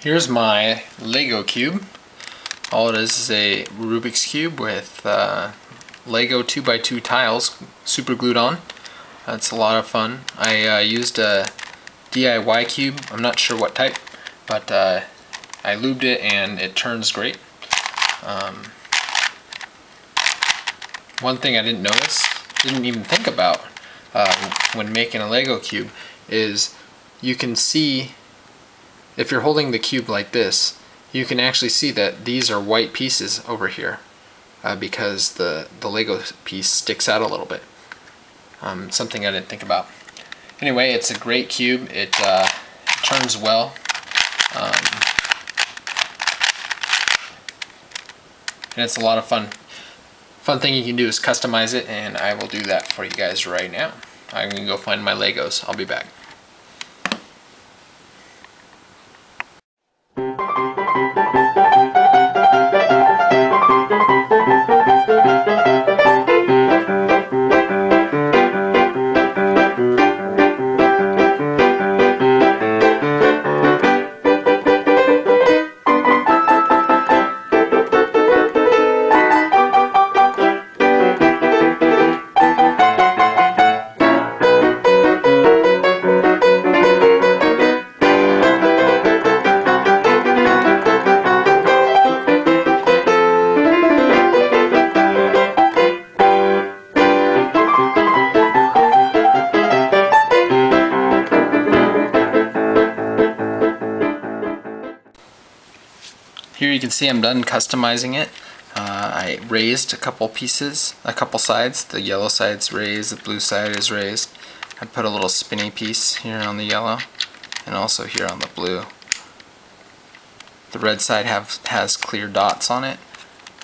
Here's my Lego cube. All it is is a Rubik's Cube with uh, Lego 2x2 tiles super glued on. That's a lot of fun. I uh, used a DIY cube, I'm not sure what type, but uh, I lubed it and it turns great. Um, one thing I didn't notice, didn't even think about uh, when making a Lego cube is you can see if you're holding the cube like this you can actually see that these are white pieces over here uh, because the the Lego piece sticks out a little bit. Um, something I didn't think about. Anyway it's a great cube. It uh, turns well. Um, and it's a lot of fun. Fun thing you can do is customize it and I will do that for you guys right now. I'm gonna go find my Legos. I'll be back Here you can see I'm done customizing it. Uh, I raised a couple pieces, a couple sides. The yellow side's raised, the blue side is raised. I put a little spinny piece here on the yellow and also here on the blue. The red side have, has clear dots on it.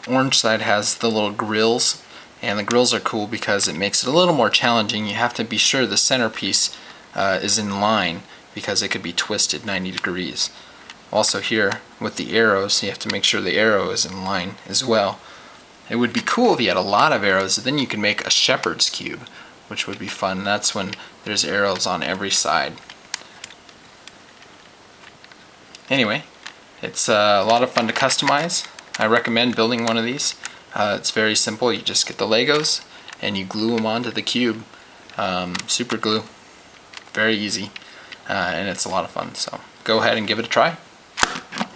Orange side has the little grills and the grills are cool because it makes it a little more challenging. You have to be sure the centerpiece uh, is in line because it could be twisted 90 degrees. Also here with the arrows, you have to make sure the arrow is in line as well. It would be cool if you had a lot of arrows, then you could make a shepherd's cube, which would be fun. That's when there's arrows on every side. Anyway, it's uh, a lot of fun to customize. I recommend building one of these. Uh, it's very simple. You just get the Legos and you glue them onto the cube. Um, super glue. Very easy. Uh, and it's a lot of fun. So go ahead and give it a try.